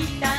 した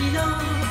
Casino.